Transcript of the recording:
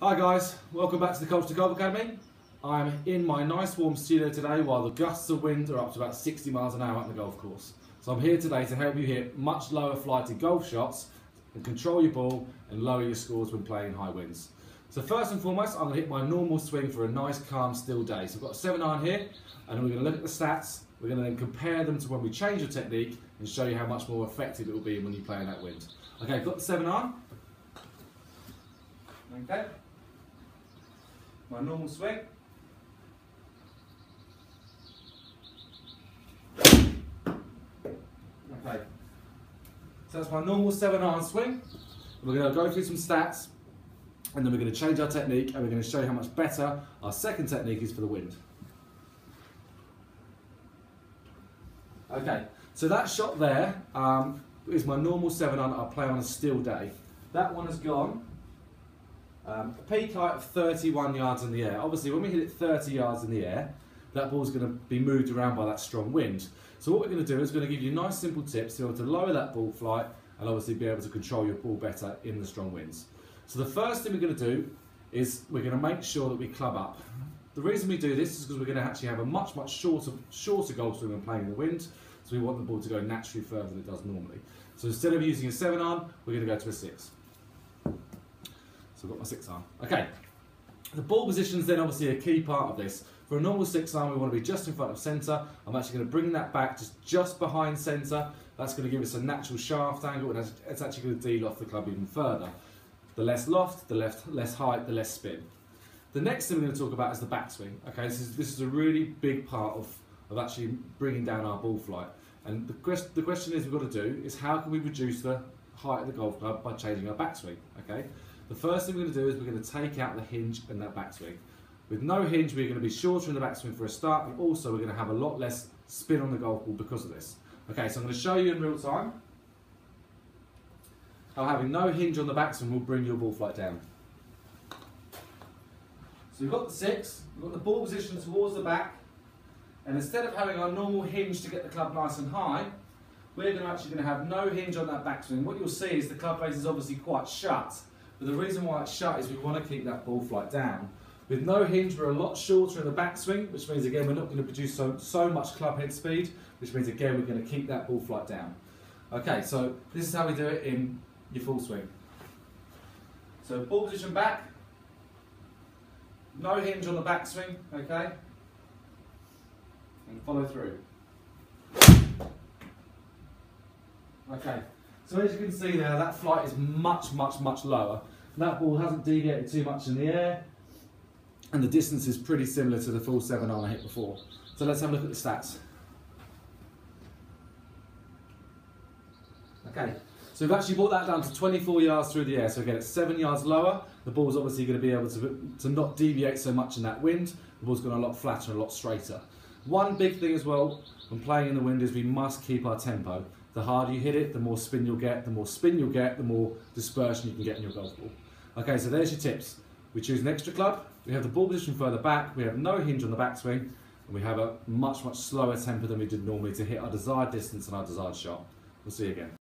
Hi guys, welcome back to the Cutchie Golf Academy. I'm in my nice warm studio today while the gusts of wind are up to about 60 miles an hour at the golf course. So I'm here today to help you hit much lower flighted golf shots and control your ball and lower your scores when playing high winds. So first and foremost, I'm to hit my normal swing for a nice calm still day. So I've got a 7 iron here and we're going to look at the stats. We're going to then compare them to when we change the technique and show you how much more effective it will be when you play in that wind. Okay, I've got the 7 iron. Okay my normal swing. Okay, so that's my normal seven iron swing. We're going to go through some stats and then we're going to change our technique and we're going to show you how much better our second technique is for the wind. Okay, so that shot there um, is my normal seven iron I play on a still day. That one has gone um, a peak height of 31 yards in the air. Obviously, when we hit it 30 yards in the air, that ball's going to be moved around by that strong wind. So what we're going to do is we're going to give you nice simple tips to be able to lower that ball flight and obviously be able to control your ball better in the strong winds. So the first thing we're going to do is we're going to make sure that we club up. The reason we do this is because we're going to actually have a much, much shorter, shorter golf swing when playing in the wind. So we want the ball to go naturally further than it does normally. So instead of using a 7 iron, we're going to go to a 6. So I've got my six iron. Okay, the ball position is then obviously a key part of this. For a normal six iron, we want to be just in front of centre. I'm actually going to bring that back just, just behind centre. That's going to give us a natural shaft angle and it's actually going to deloft the club even further. The less loft, the less, less height, the less spin. The next thing we're going to talk about is the backswing. Okay, this is, this is a really big part of, of actually bringing down our ball flight. And the, quest, the question is we've got to do is how can we reduce the height of the golf club by changing our backswing, okay? The first thing we're going to do is we're going to take out the hinge and that backswing. With no hinge, we're going to be shorter in the backswing for a start, and also we're going to have a lot less spin on the golf ball because of this. Okay, so I'm going to show you in real time how having no hinge on the backswing will bring your ball flight down. So we've got the six, we've got the ball position towards the back, and instead of having our normal hinge to get the club nice and high, we're going to actually going to have no hinge on that backswing. What you'll see is the club face is obviously quite shut, but the reason why it's shut is we want to keep that ball flight down. With no hinge, we're a lot shorter in the backswing, which means again we're not going to produce so, so much club head speed, which means again we're going to keep that ball flight down. Okay, so this is how we do it in your full swing. So ball position back, no hinge on the backswing, okay, and follow through. Okay, so as you can see there, that flight is much, much, much lower. That ball hasn't deviated too much in the air, and the distance is pretty similar to the full 7 iron I hit before. So let's have a look at the stats. Okay, so we've actually brought that down to 24 yards through the air. So again, it's 7 yards lower. The ball's obviously going to be able to, to not deviate so much in that wind. The ball's going a lot flatter and a lot straighter. One big thing as well when playing in the wind is we must keep our tempo. The harder you hit it, the more spin you'll get. The more spin you'll get, the more dispersion you can get in your golf ball. Okay, so there's your tips. We choose an extra club, we have the ball position further back, we have no hinge on the backswing, and we have a much, much slower tempo than we did normally to hit our desired distance and our desired shot. We'll see you again.